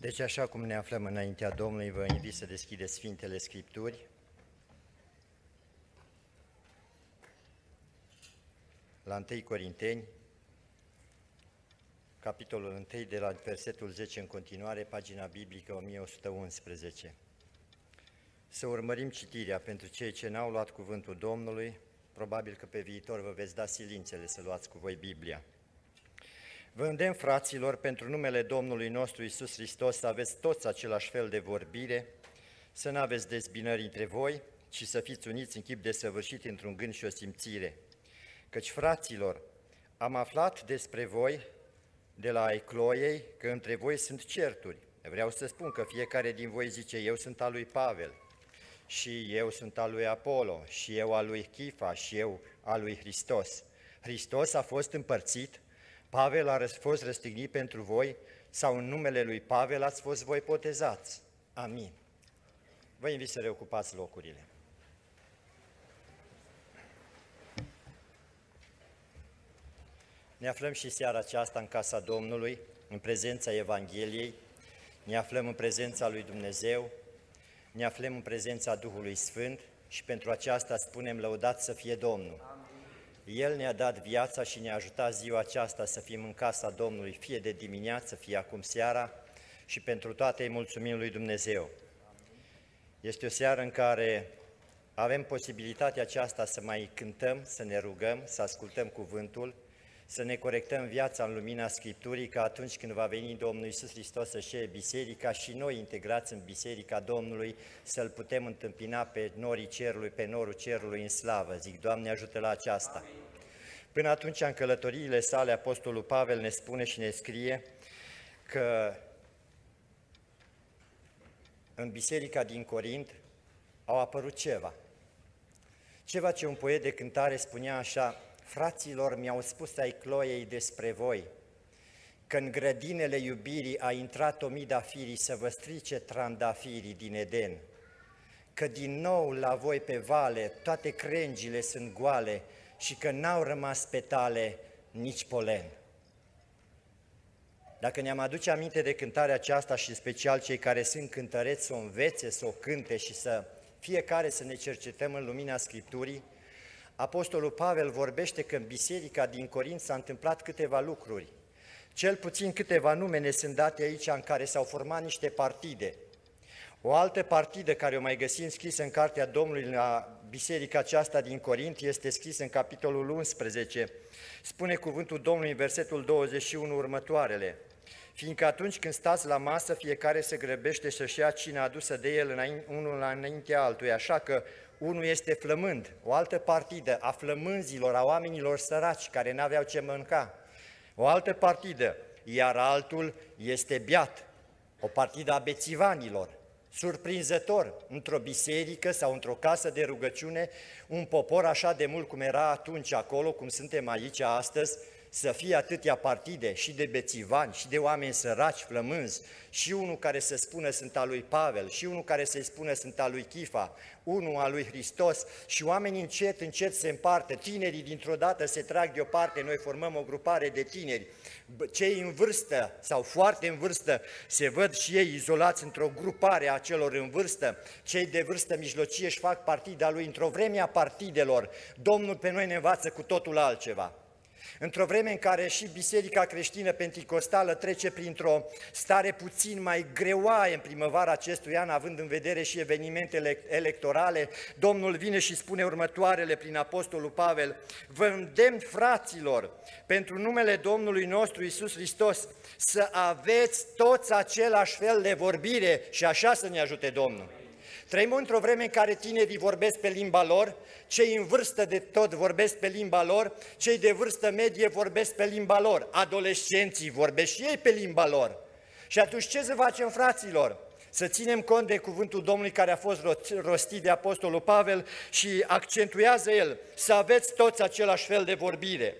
Deci, așa cum ne aflăm înaintea Domnului, vă invit să deschideți Sfintele Scripturi. La 1 Corinteni, capitolul 1, de la versetul 10 în continuare, pagina biblică 1111. Să urmărim citirea pentru cei ce n-au luat cuvântul Domnului, probabil că pe viitor vă veți da silințele să luați cu voi Biblia. Vă îndemn, fraților, pentru numele Domnului nostru Isus Hristos să aveți toți același fel de vorbire, să nu aveți dezbinări între voi, ci să fiți uniți în chip de săvârșit într-un gând și o simțire. Căci, fraților, am aflat despre voi de la Ecloiei că între voi sunt certuri. Vreau să spun că fiecare din voi zice, eu sunt al lui Pavel, și eu sunt al lui Apollo, și eu al lui Chifa, și eu al lui Hristos. Hristos a fost împărțit Pavel a fost răstignit pentru voi sau în numele lui Pavel ați fost voi potezați. Amin. Vă invit să reocupați locurile. Ne aflăm și seara aceasta în casa Domnului, în prezența Evangheliei, ne aflăm în prezența lui Dumnezeu, ne aflăm în prezența Duhului Sfânt și pentru aceasta spunem lăudat să fie Domnul. El ne-a dat viața și ne-a ajutat ziua aceasta să fim în casa Domnului, fie de dimineață, fie acum seara, și pentru toate îi mulțumim lui Dumnezeu. Este o seară în care avem posibilitatea aceasta să mai cântăm, să ne rugăm, să ascultăm cuvântul, să ne corectăm viața în lumina Scripturii, că atunci când va veni Domnul Iisus Hristos să știe biserica și noi integrați în biserica Domnului, să-L putem întâmpina pe norii cerului, pe norul cerului în slavă. Zic, Doamne, ajută la aceasta. Amin. Până atunci, în călătoriile sale, Apostolul Pavel ne spune și ne scrie că în biserica din Corint au apărut ceva. Ceva ce un poet de cântare spunea așa, fraților mi-au spus ai Cloiei despre voi, că în grădinele iubirii a intrat o mida firii să vă strice trandafirii din Eden, că din nou la voi pe vale toate crengile sunt goale, și că n-au rămas petale nici polen. Dacă ne-am aduce aminte de cântarea aceasta și în special cei care sunt cântăreți să o învețe, să o cânte și să fiecare să ne cercetăm în lumina Scripturii, Apostolul Pavel vorbește că în biserica din Corint s-a întâmplat câteva lucruri. Cel puțin câteva nume ne sunt date aici în care s-au format niște partide. O altă partidă care o mai găsim scrisă în Cartea Domnului la biserica aceasta din Corint este scris în capitolul 11. Spune cuvântul Domnului în versetul 21 următoarele. Fiindcă atunci când stați la masă, fiecare se grăbește să-și ia cina adusă de el înainte, unul la înaintea altuia, așa că unul este flămând, o altă partidă a flămânzilor, a oamenilor săraci care n-aveau ce mânca, o altă partidă, iar altul este beat, o partidă a bețivanilor, surprinzător într-o biserică sau într-o casă de rugăciune, un popor așa de mult cum era atunci acolo, cum suntem aici astăzi, să fie atâtea partide și de bețivani și de oameni săraci, flămânzi, și unul care să spună sunt al lui Pavel, și unul care să-i spună sunt al lui Chifa, unul al lui Hristos și oamenii încet, încet se împartă, tinerii dintr-o dată se trag deoparte, noi formăm o grupare de tineri, cei în vârstă sau foarte în vârstă se văd și ei izolați într-o grupare a celor în vârstă, cei de vârstă mijlocie își fac partida lui, într-o vreme a partidelor, Domnul pe noi ne învață cu totul altceva. Într-o vreme în care și Biserica creștină penticostală trece printr-o stare puțin mai greoaie în primăvara acestui an, având în vedere și evenimentele electorale, Domnul vine și spune următoarele prin Apostolul Pavel, vă îndemn fraților, pentru numele Domnului nostru Isus Hristos, să aveți toți același fel de vorbire și așa să ne ajute Domnul. Trăim într-o vreme în care tinerii vorbesc pe limba lor, cei în vârstă de tot vorbesc pe limba lor, cei de vârstă medie vorbesc pe limba lor, adolescenții vorbesc și ei pe limba lor. Și atunci ce să facem, fraților? Să ținem cont de cuvântul Domnului care a fost rostit de Apostolul Pavel și accentuează el să aveți toți același fel de vorbire.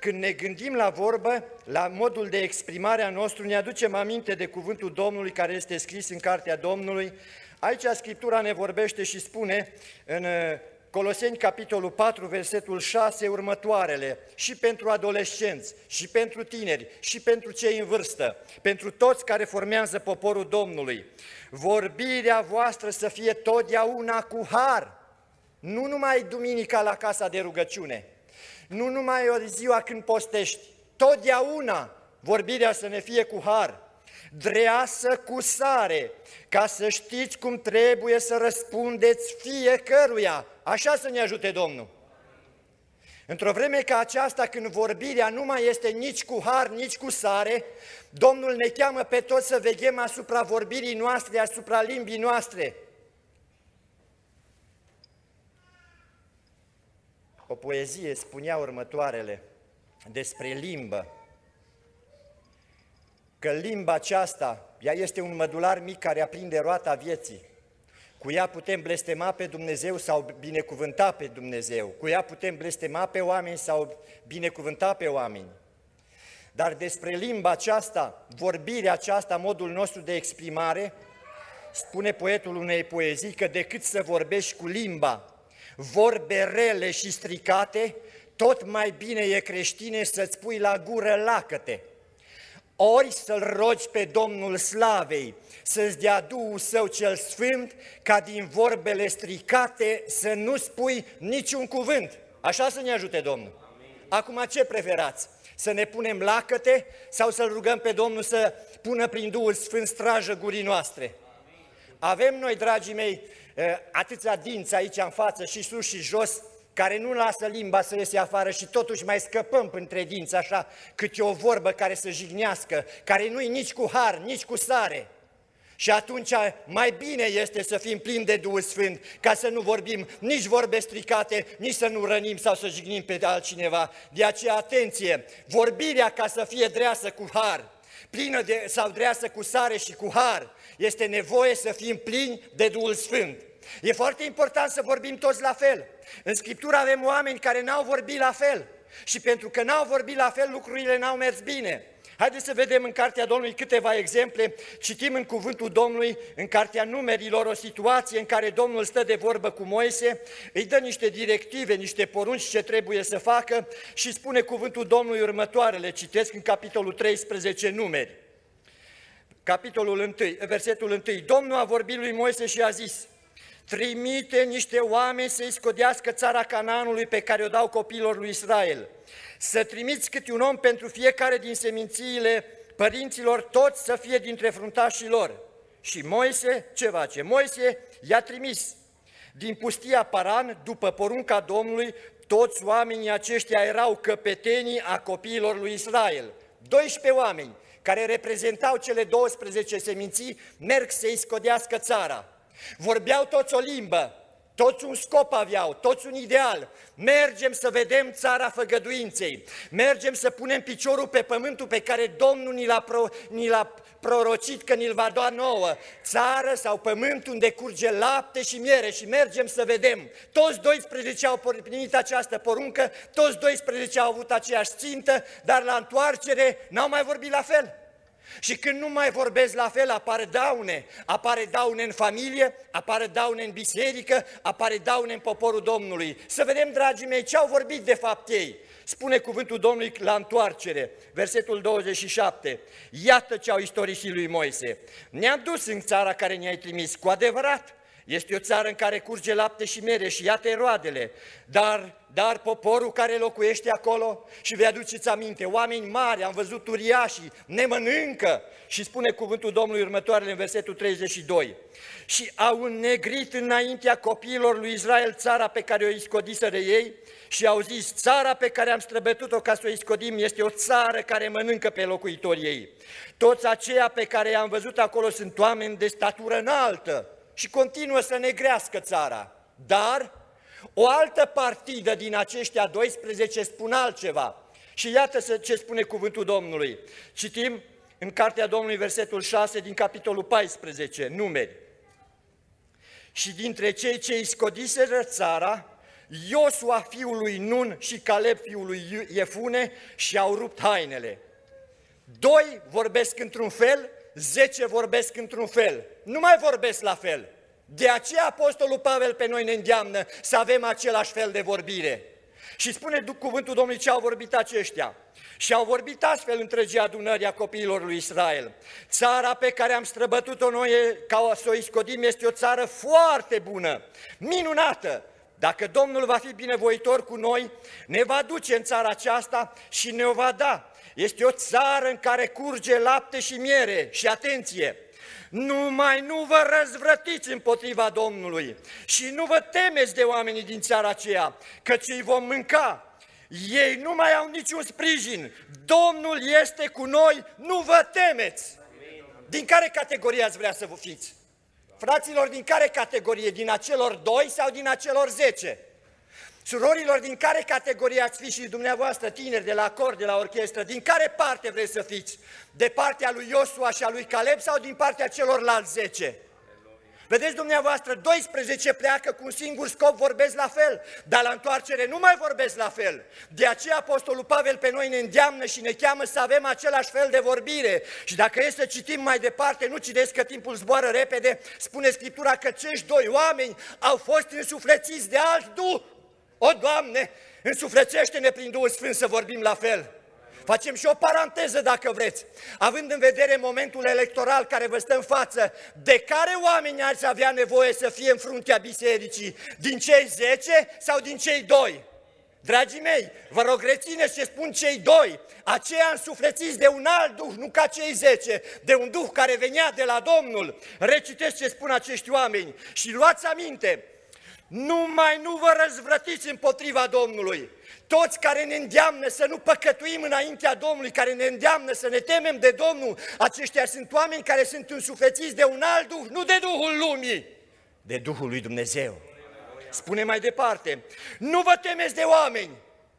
Când ne gândim la vorbă, la modul de exprimare a nostru, ne aducem aminte de cuvântul Domnului care este scris în Cartea Domnului, Aici Scriptura ne vorbește și spune în uh, Coloseni, capitolul 4, versetul 6, următoarele, și pentru adolescenți, și pentru tineri, și pentru cei în vârstă, pentru toți care formează poporul Domnului. Vorbirea voastră să fie totdeauna cu har, nu numai duminica la casa de rugăciune, nu numai o ziua când postești, totdeauna vorbirea să ne fie cu har, dreasă cu sare, ca să știți cum trebuie să răspundeți fiecăruia. Așa să ne ajute Domnul. Într-o vreme ca aceasta, când vorbirea nu mai este nici cu har, nici cu sare, Domnul ne cheamă pe toți să veghem asupra vorbirii noastre, asupra limbii noastre. O poezie spunea următoarele despre limbă că limba aceasta, ea este un mădular mic care aprinde roata vieții. Cu ea putem blestema pe Dumnezeu sau binecuvânta pe Dumnezeu. Cu ea putem blestema pe oameni sau binecuvânta pe oameni. Dar despre limba aceasta, vorbirea aceasta, modul nostru de exprimare, spune poetul unei poezii că decât să vorbești cu limba, vorbe rele și stricate, tot mai bine e creștine să-ți pui la gură lacăte ori să-L rogi pe Domnul Slavei, să-ți dea Duhul Său cel Sfânt, ca din vorbele stricate să nu spui niciun cuvânt. Așa să ne ajute Domnul. Amin. Acum ce preferați? Să ne punem lacăte sau să-L rugăm pe Domnul să pună prin Duhul Sfânt strajă gurii noastre? Amin. Avem noi, dragii mei, eh, atâția dinți aici în față și sus și jos, care nu lasă limba să iese afară și totuși mai scăpăm între dinți așa, cât e o vorbă care să jignească, care nu-i nici cu har, nici cu sare. Și atunci mai bine este să fim plini de Duhul Sfânt, ca să nu vorbim nici vorbe stricate, nici să nu rănim sau să jignim pe altcineva. De aceea, atenție, vorbirea ca să fie dreasă cu har, plină de, sau dreasă cu sare și cu har, este nevoie să fim plini de Duhul Sfânt. E foarte important să vorbim toți la fel. În Scriptură avem oameni care n-au vorbit la fel. Și pentru că n-au vorbit la fel, lucrurile n-au mers bine. Haideți să vedem în Cartea Domnului câteva exemple. Citim în Cuvântul Domnului, în Cartea Numerilor, o situație în care Domnul stă de vorbă cu Moise, îi dă niște directive, niște porunci ce trebuie să facă și spune Cuvântul Domnului următoarele. Citesc în capitolul 13 Numeri. Capitolul 1, versetul 1. Domnul a vorbit lui Moise și a zis, trimite niște oameni să-i scodească țara Canaanului pe care o dau copiilor lui Israel. Să trimiți câte un om pentru fiecare din semințiile părinților, toți să fie dintre fruntașii lor. Și Moise, ce face? Moise i-a trimis din pustia Paran, după porunca Domnului, toți oamenii aceștia erau căpetenii a copiilor lui Israel. 12 oameni care reprezentau cele 12 seminții, merg să-i scodească țara. Vorbeau toți o limbă, toți un scop aveau, toți un ideal. Mergem să vedem țara făgăduinței, mergem să punem piciorul pe pământul pe care Domnul ni l-a, pro, ni l-a prorocit că ni-l va da nouă, țară sau pământ unde curge lapte și miere și mergem să vedem. Toți 12 au primit această poruncă, toți 12 au avut aceeași țintă, dar la întoarcere n-au mai vorbit la fel. Și când nu mai vorbesc la fel, apare daune. Apare daune în familie, apare daune în biserică, apare daune în poporul Domnului. Să vedem, dragii mei, ce au vorbit de fapt ei. Spune cuvântul Domnului la întoarcere, versetul 27. Iată ce au istorisit lui Moise. Ne-am dus în țara care ne-ai trimis, cu adevărat. Este o țară în care curge lapte și mere și iată roadele, dar, dar poporul care locuiește acolo, și vă aduceți aminte, oameni mari, am văzut uriașii, ne mănâncă, și spune cuvântul Domnului următoarele în versetul 32, și au înnegrit înaintea copiilor lui Israel țara pe care o iscodiseră ei și au zis, țara pe care am străbătut-o ca să o iscodim este o țară care mănâncă pe locuitorii ei. Toți aceia pe care i-am văzut acolo sunt oameni de statură înaltă, și continuă să negrească țara. Dar o altă partidă din aceștia 12 spun altceva. Și iată ce spune cuvântul Domnului. Citim în Cartea Domnului, versetul 6 din capitolul 14, numeri. Și dintre cei ce îi scodiseră țara, Iosua fiul lui Nun și Caleb fiul lui Iefune și-au rupt hainele. Doi vorbesc într-un fel, zece vorbesc într-un fel. Nu mai vorbesc la fel. De aceea Apostolul Pavel pe noi ne îndeamnă să avem același fel de vorbire. Și spune cuvântul Domnului ce au vorbit aceștia. Și au vorbit astfel întregii adunări a copiilor lui Israel. Țara pe care am străbătut-o noi ca să o iscodim este o țară foarte bună, minunată. Dacă Domnul va fi binevoitor cu noi, ne va duce în țara aceasta și ne o va da. Este o țară în care curge lapte și miere și atenție, numai nu vă răzvrătiți împotriva Domnului și nu vă temeți de oamenii din țara aceea, căci îi vom mânca ei nu mai au niciun sprijin. Domnul este cu noi, nu vă temeți. Din care categorie ați vrea să vă fiți? Fraților, din care categorie? Din acelor doi sau din acelor zece? Surorilor, din care categorie ați fi și dumneavoastră, tineri, de la acord, de la orchestră, din care parte vreți să fiți? De partea lui Iosua și a lui Caleb sau din partea celorlalți zece? Vedeți dumneavoastră, 12 pleacă cu un singur scop, vorbesc la fel, dar la întoarcere nu mai vorbesc la fel. De aceea Apostolul Pavel pe noi ne îndeamnă și ne cheamă să avem același fel de vorbire. Și dacă e să citim mai departe, nu citeți că timpul zboară repede, spune Scriptura că acești doi oameni au fost însuflețiți de alt Duh. O, Doamne, însuflețește-ne prin Duhul Sfânt să vorbim la fel. Facem și o paranteză dacă vreți. Având în vedere momentul electoral care vă stă în față, de care oameni ați avea nevoie să fie în fruntea bisericii? Din cei 10 sau din cei doi? Dragii mei, vă rog rețineți ce spun cei doi, aceia însuflețiți de un alt duh, nu ca cei zece, de un duh care venea de la Domnul. Reciteți ce spun acești oameni și luați aminte, numai nu vă răzvrătiți împotriva Domnului. Toți care ne îndeamnă să nu păcătuim înaintea Domnului, care ne îndeamnă să ne temem de Domnul, aceștia sunt oameni care sunt însuflețiți de un alt Duh, nu de Duhul lumii, de Duhul lui Dumnezeu. Spune mai departe, nu vă temeți de oameni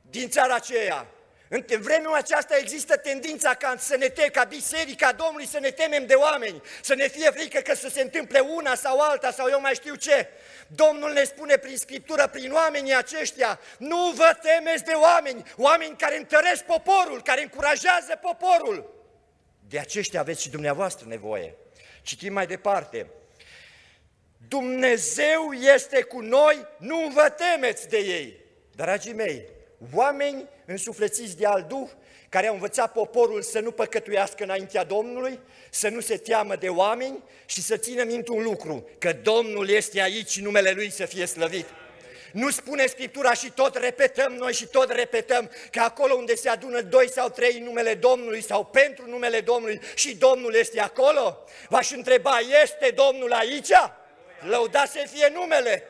din țara aceea, în vremea aceasta există tendința ca să ne te, ca biserica Domnului să ne temem de oameni, să ne fie frică că să se întâmple una sau alta sau eu mai știu ce. Domnul ne spune prin Scriptură, prin oamenii aceștia, nu vă temeți de oameni, oameni care întăresc poporul, care încurajează poporul. De aceștia aveți și dumneavoastră nevoie. Citim mai departe. Dumnezeu este cu noi, nu vă temeți de ei. Dragii mei, oameni însuflețiți de al Duh, care au învățat poporul să nu păcătuiască înaintea Domnului, să nu se teamă de oameni și să țină minte un lucru, că Domnul este aici și numele Lui să fie slăvit. Nu spune Scriptura și tot repetăm noi și tot repetăm că acolo unde se adună doi sau trei în numele Domnului sau pentru numele Domnului și Domnul este acolo? V-aș întreba, este Domnul aici? Lăudat să fie numele!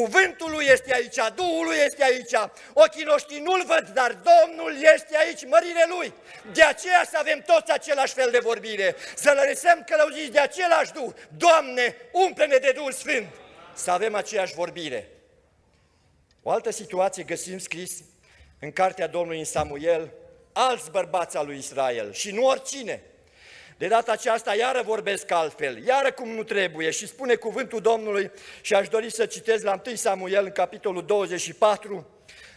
Cuvântul lui este aici, Duhul lui este aici, ochii noștri nu-L văd, dar Domnul este aici, mărire Lui. De aceea să avem toți același fel de vorbire, să lăsăm călăuziți de același Duh. Doamne, umple-ne de Duhul Sfânt, să avem aceeași vorbire. O altă situație găsim scris în cartea Domnului în Samuel, alți bărbați al lui Israel și nu oricine, de data aceasta iară vorbesc altfel, iară cum nu trebuie și spune cuvântul Domnului și aș dori să citez la 1 Samuel în capitolul 24,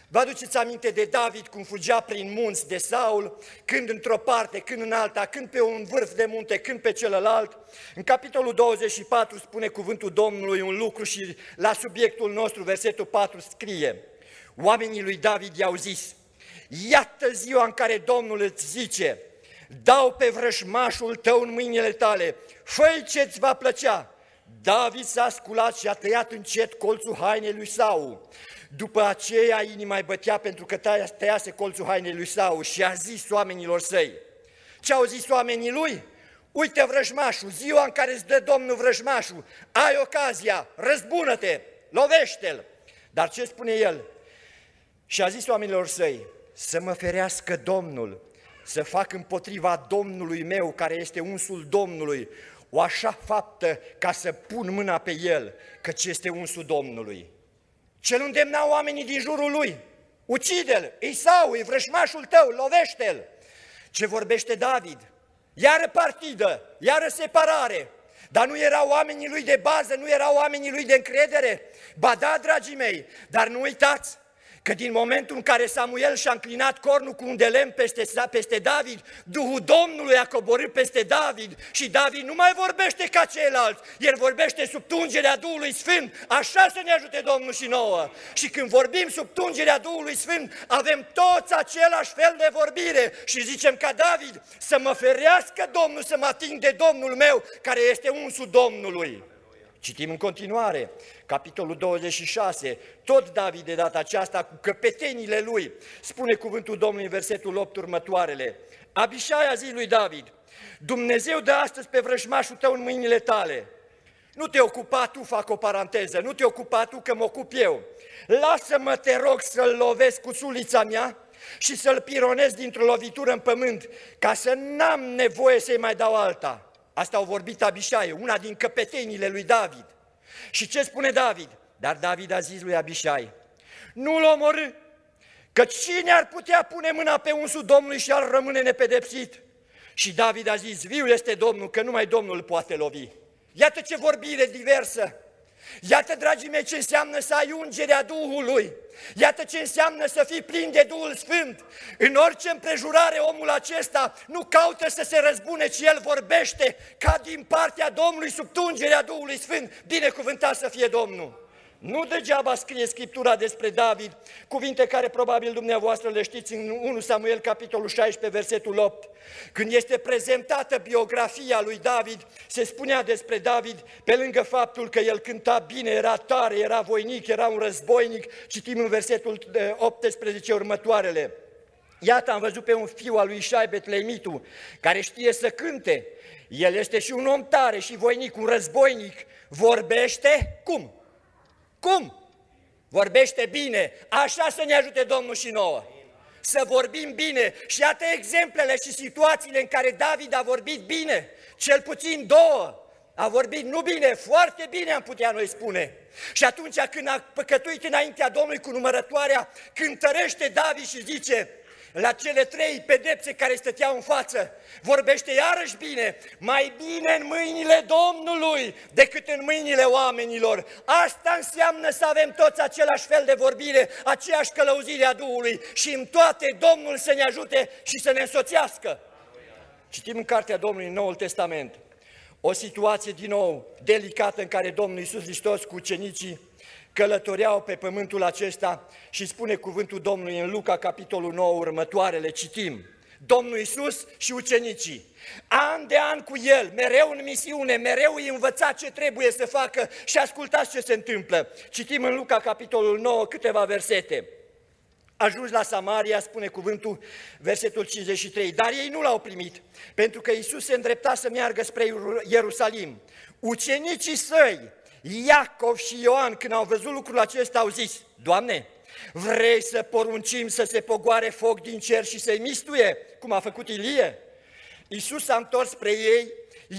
Vă aduceți aminte de David cum fugea prin munți de Saul, când într-o parte, când în alta, când pe un vârf de munte, când pe celălalt. În capitolul 24 spune cuvântul Domnului un lucru și la subiectul nostru, versetul 4, scrie. Oamenii lui David i-au zis, iată ziua în care Domnul îți zice, dau pe vrășmașul tău în mâinile tale, fă ce-ți va plăcea. David s-a sculat și a tăiat încet colțul hainei lui Sau. După aceea inima îi bătea pentru că tăiase colțul hainei lui Sau și a zis oamenilor săi. Ce au zis oamenii lui? Uite vrăjmașul, ziua în care îți dă Domnul vrăjmașul, ai ocazia, răzbună-te, lovește-l. Dar ce spune el? Și a zis oamenilor săi, să mă ferească Domnul să fac împotriva Domnului meu, care este unsul Domnului, o așa faptă ca să pun mâna pe el, căci este unsul Domnului. Cel îndemna oamenii din jurul lui, ucide-l, Isau, e vrășmașul tău, lovește-l. Ce vorbește David? Iară partidă, iară separare, dar nu erau oamenii lui de bază, nu erau oamenii lui de încredere? Ba da, dragii mei, dar nu uitați, că din momentul în care Samuel și-a înclinat cornul cu un de lemn peste, peste David, Duhul Domnului a coborât peste David și David nu mai vorbește ca ceilalți, el vorbește sub tungerea Duhului Sfânt, așa să ne ajute Domnul și nouă. Și când vorbim sub tungerea Duhului Sfânt, avem toți același fel de vorbire și zicem ca David, să mă ferească Domnul să mă ating de Domnul meu, care este unsul Domnului. Citim în continuare, capitolul 26, tot David de data aceasta cu căpetenile lui, spune cuvântul Domnului în versetul 8 următoarele. Abishai a zis lui David, Dumnezeu de astăzi pe vrăjmașul tău în mâinile tale. Nu te ocupa tu, fac o paranteză, nu te ocupa tu că mă ocup eu. Lasă-mă, te rog, să-l lovesc cu sulița mea și să-l pironez dintr-o lovitură în pământ, ca să n-am nevoie să-i mai dau alta. Asta au vorbit Abishai, una din căpetenile lui David. Și ce spune David? Dar David a zis lui Abishai, nu-l omorâ, că cine ar putea pune mâna pe unsul Domnului și ar rămâne nepedepsit? Și David a zis, viu este Domnul, că numai Domnul îl poate lovi. Iată ce vorbire diversă! Iată, dragii mei, ce înseamnă să ai ungerea Duhului. Iată ce înseamnă să fii plin de Duhul Sfânt. În orice împrejurare omul acesta nu caută să se răzbune, ci el vorbește ca din partea Domnului sub tungerea Duhului Sfânt. Binecuvântat să fie Domnul! Nu degeaba scrie Scriptura despre David, cuvinte care probabil dumneavoastră le știți în 1 Samuel, capitolul 16, versetul 8. Când este prezentată biografia lui David, se spunea despre David, pe lângă faptul că el cânta bine, era tare, era voinic, era un războinic, citim în versetul 18 următoarele. Iată, am văzut pe un fiu al lui Șaibet Leimitu, care știe să cânte. El este și un om tare și voinic, un războinic. Vorbește cum? Cum? Vorbește bine, așa să ne ajute Domnul și nouă. Să vorbim bine și iată exemplele și situațiile în care David a vorbit bine, cel puțin două. A vorbit nu bine, foarte bine am putea noi spune. Și atunci când a păcătuit înaintea Domnului cu numărătoarea, cântărește David și zice, la cele trei pedepse care stăteau în față, vorbește iarăși bine, mai bine în mâinile Domnului decât în mâinile oamenilor. Asta înseamnă să avem toți același fel de vorbire, aceeași călăuzire a Duhului și în toate Domnul să ne ajute și să ne însoțească. Citim în Cartea Domnului în Noul Testament o situație din nou delicată în care Domnul Iisus Hristos cu ucenicii călătoreau pe pământul acesta și spune cuvântul Domnului în Luca, capitolul 9, următoarele, citim. Domnul Iisus și ucenicii, an de an cu El, mereu în misiune, mereu îi învăța ce trebuie să facă și ascultați ce se întâmplă. Citim în Luca, capitolul 9, câteva versete. Ajuns la Samaria, spune cuvântul, versetul 53, dar ei nu l-au primit, pentru că Iisus se îndrepta să meargă spre Ierusalim. Ucenicii săi Iacov și Ioan, când au văzut lucrul acesta, au zis, Doamne, vrei să poruncim să se pogoare foc din cer și să-i mistuie, cum a făcut Ilie? Iisus s-a întors spre ei,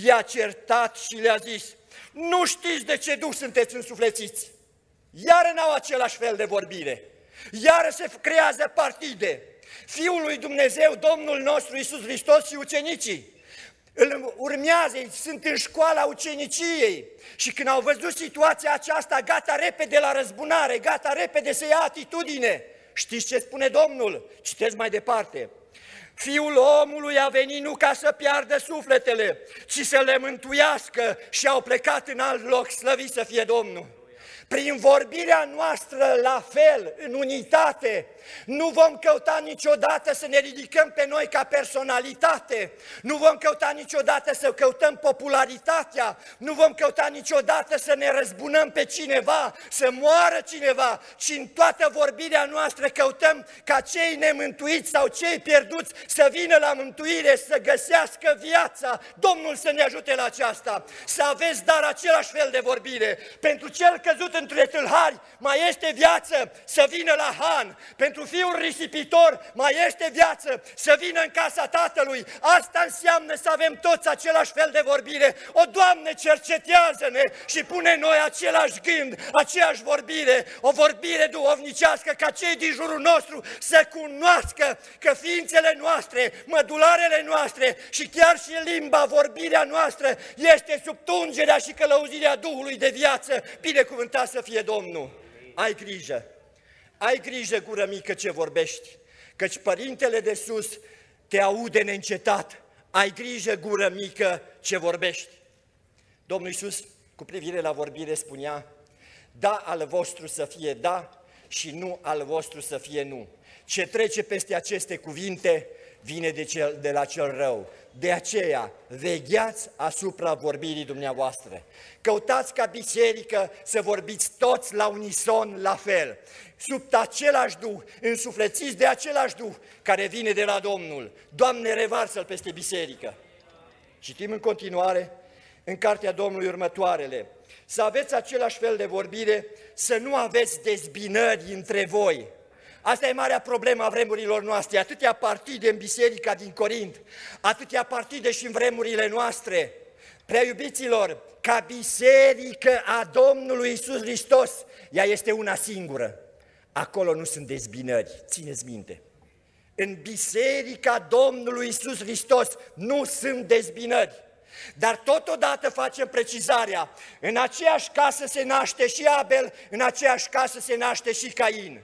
i-a certat și le-a zis, nu știți de ce duh sunteți însuflețiți. Iar n-au același fel de vorbire. Iar se creează partide. Fiul lui Dumnezeu, Domnul nostru Iisus Hristos și ucenicii îl urmează, sunt în școala uceniciei și când au văzut situația aceasta, gata repede la răzbunare, gata repede să ia atitudine. Știți ce spune Domnul? Citeți mai departe. Fiul omului a venit nu ca să piardă sufletele, ci să le mântuiască și au plecat în alt loc, slăvit să fie Domnul. Prin vorbirea noastră la fel, în unitate, nu vom căuta niciodată să ne ridicăm pe noi ca personalitate, nu vom căuta niciodată să căutăm popularitatea, nu vom căuta niciodată să ne răzbunăm pe cineva, să moară cineva, ci în toată vorbirea noastră căutăm ca cei nemântuiți sau cei pierduți să vină la mântuire, să găsească viața. Domnul să ne ajute la aceasta, să aveți dar același fel de vorbire. Pentru cel căzut între tâlhari mai este viață, să vină la Han. Pentru pentru fiul risipitor mai este viață, să vină în casa Tatălui. Asta înseamnă să avem toți același fel de vorbire. O, Doamne, cercetează-ne și pune noi același gând, aceeași vorbire, o vorbire duhovnicească ca cei din jurul nostru să cunoască că ființele noastre, mădularele noastre și chiar și limba, vorbirea noastră este sub tungerea și călăuzirea Duhului de viață. Binecuvântat să fie Domnul! Ai grijă! Ai grijă gură mică ce vorbești, căci Părintele de sus te aude neîncetat, ai grijă gură mică ce vorbești. Domnul Iisus, cu privire la vorbire, spunea, da al vostru să fie da și nu al vostru să fie nu. Ce trece peste aceste cuvinte vine de, cel, de la cel rău. De aceea, vegheați asupra vorbirii dumneavoastră. Căutați ca biserică să vorbiți toți la unison la fel, sub același Duh, însuflețiți de același Duh care vine de la Domnul. Doamne, revarsă-L peste biserică. Citim în continuare în cartea Domnului următoarele. Să aveți același fel de vorbire, să nu aveți dezbinări între voi, Asta e marea problemă a vremurilor noastre, atâtea partide în biserica din Corint, atâtea partide și în vremurile noastre. Prea iubiților, ca biserică a Domnului Isus Hristos, ea este una singură. Acolo nu sunt dezbinări, țineți minte. În biserica Domnului Isus Hristos nu sunt dezbinări. Dar totodată facem precizarea, în aceeași casă se naște și Abel, în aceeași casă se naște și Cain.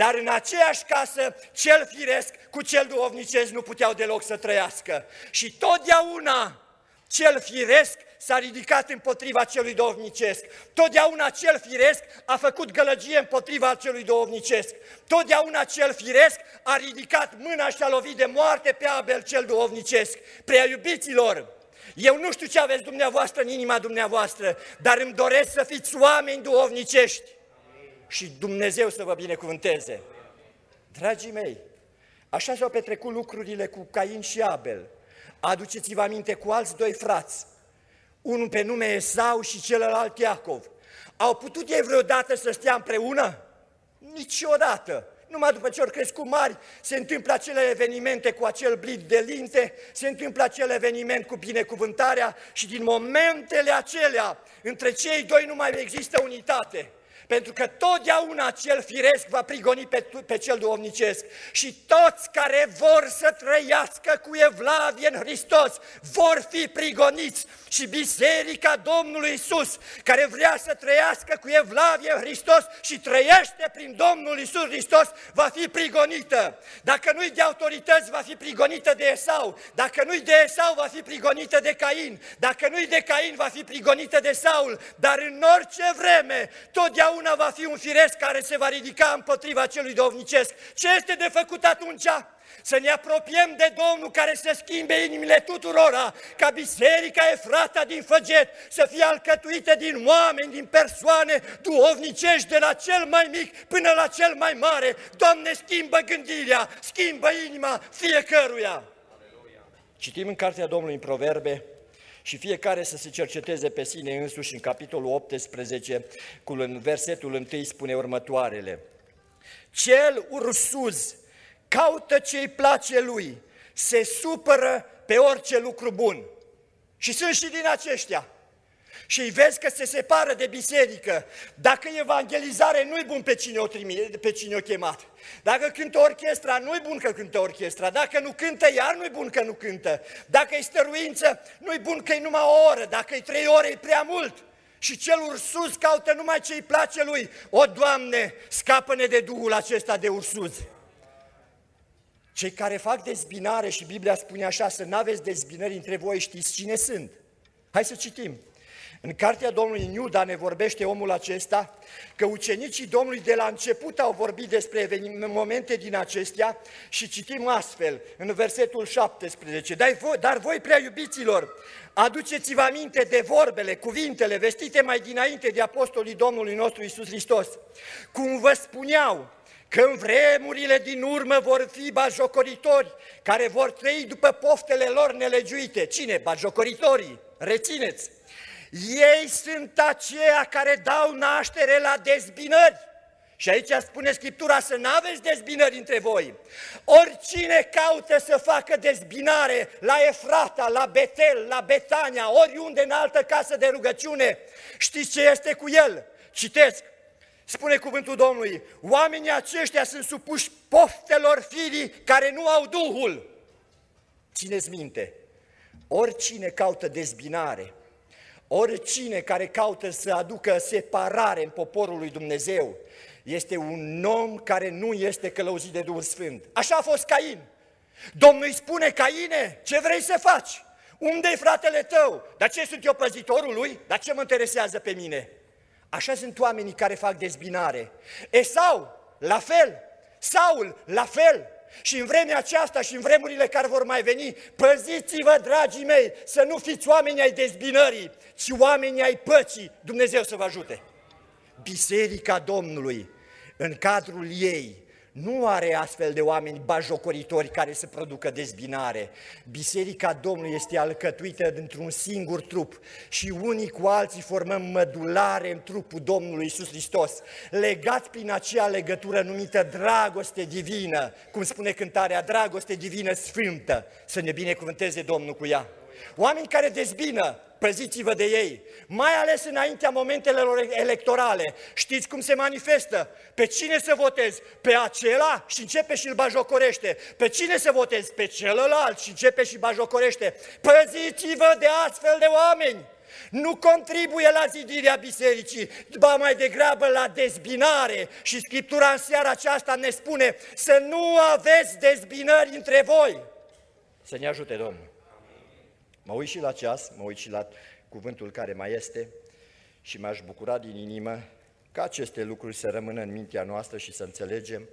Dar în aceeași casă, cel firesc cu cel duhovnicesc nu puteau deloc să trăiască. Și totdeauna cel firesc s-a ridicat împotriva celui duhovnicesc. Totdeauna cel firesc a făcut gălăgie împotriva celui duhovnicesc. Totdeauna cel firesc a ridicat mâna și a lovit de moarte pe Abel cel duhovnicesc. Prea iubiților, eu nu știu ce aveți dumneavoastră în inima dumneavoastră, dar îmi doresc să fiți oameni duhovnicești și Dumnezeu să vă binecuvânteze. Dragii mei, așa s-au petrecut lucrurile cu Cain și Abel. Aduceți-vă aminte cu alți doi frați, unul pe nume Esau și celălalt Iacov. Au putut ei vreodată să stea împreună? Niciodată. Numai după ce au crescut mari, se întâmplă acele evenimente cu acel blid de linte, se întâmplă acel eveniment cu binecuvântarea și din momentele acelea, între cei doi nu mai există unitate. Pentru că totdeauna cel firesc va prigoni pe, pe cel duhovnicesc și toți care vor să trăiască cu evlavie în Hristos vor fi prigoniți și Biserica Domnului Isus, care vrea să trăiască cu evlavie în Hristos și trăiește prin Domnul Isus Hristos, va fi prigonită. Dacă nu-i de autorități, va fi prigonită de Esau. Dacă nu-i de Esau, va fi prigonită de Cain. Dacă nu-i de Cain, va fi prigonită de Saul. Dar în orice vreme, totdeauna întotdeauna va fi un firesc care se va ridica împotriva celui dovnicesc. Ce este de făcut atunci? Să ne apropiem de Domnul care să schimbe inimile tuturora, ca biserica Efrata din Făget să fie alcătuită din oameni, din persoane duhovnicești, de la cel mai mic până la cel mai mare. Doamne, schimbă gândirea, schimbă inima fiecăruia. Citim în Cartea Domnului în Proverbe, și fiecare să se cerceteze pe sine însuși în capitolul 18, cu în versetul 1 spune următoarele. Cel ursuz caută ce îi place lui, se supără pe orice lucru bun. Și sunt și din aceștia și îi vezi că se separă de biserică. Dacă evangelizare, nu-i bun pe cine o, trimi, pe cine o chemat. Dacă cântă orchestra, nu-i bun că cântă orchestra. Dacă nu cântă, iar nu-i bun că nu cântă. Dacă e stăruință, nu-i bun că e numai o oră. Dacă e trei ore, e prea mult. Și cel ursuz caută numai ce îi place lui. O, Doamne, scapă-ne de Duhul acesta de ursuz. Cei care fac dezbinare și Biblia spune așa, să nu aveți dezbinări între voi, știți cine sunt? Hai să citim. În cartea Domnului Niuda ne vorbește omul acesta că ucenicii Domnului de la început au vorbit despre momente din acestea și citim astfel în versetul 17. Dar voi, dar voi prea iubiților, aduceți-vă aminte de vorbele, cuvintele vestite mai dinainte de apostolii Domnului nostru Isus Hristos. Cum vă spuneau, că în vremurile din urmă vor fi bajocoritori care vor trăi după poftele lor nelegiuite. Cine? Bajocoritorii. Rețineți! Ei sunt aceia care dau naștere la dezbinări. Și aici spune Scriptura să nu aveți dezbinări între voi. Oricine caută să facă dezbinare la Efrata, la Betel, la Betania, oriunde în altă casă de rugăciune, știți ce este cu el? Citesc, spune cuvântul Domnului, oamenii aceștia sunt supuși poftelor firii care nu au Duhul. Țineți minte, oricine caută dezbinare, Oricine care caută să aducă separare în poporul lui Dumnezeu este un om care nu este călăuzit de Duhul Sfânt. Așa a fost Cain. Domnul îi spune, Caine, ce vrei să faci? unde e fratele tău? Dar ce sunt eu păzitorul lui? Dar ce mă interesează pe mine? Așa sunt oamenii care fac dezbinare. Esau, la fel. Saul, la fel. Și în vremea aceasta și în vremurile care vor mai veni, păziți-vă, dragii mei, să nu fiți oameni ai dezbinării, ci oameni ai păcii. Dumnezeu să vă ajute. Biserica Domnului, în cadrul ei, nu are astfel de oameni bajocoritori care să producă dezbinare. Biserica Domnului este alcătuită dintr-un singur trup și unii cu alții formăm mădulare în trupul Domnului Isus Hristos, legați prin acea legătură numită dragoste divină, cum spune cântarea, dragoste divină sfântă, să ne binecuvânteze Domnul cu ea. Oameni care dezbină, păziți-vă de ei, mai ales înaintea momentelor electorale. Știți cum se manifestă? Pe cine să votezi? Pe acela și începe și îl bajocorește. Pe cine să votezi? Pe celălalt și începe și bajocorește. Păziți-vă de astfel de oameni! Nu contribuie la zidirea bisericii, ba mai degrabă la dezbinare. Și Scriptura în seara aceasta ne spune să nu aveți dezbinări între voi. Să ne ajute Domnul. Mă uit și la ceas, mă uit și la cuvântul care mai este și m-aș bucura din inimă ca aceste lucruri să rămână în mintea noastră și să înțelegem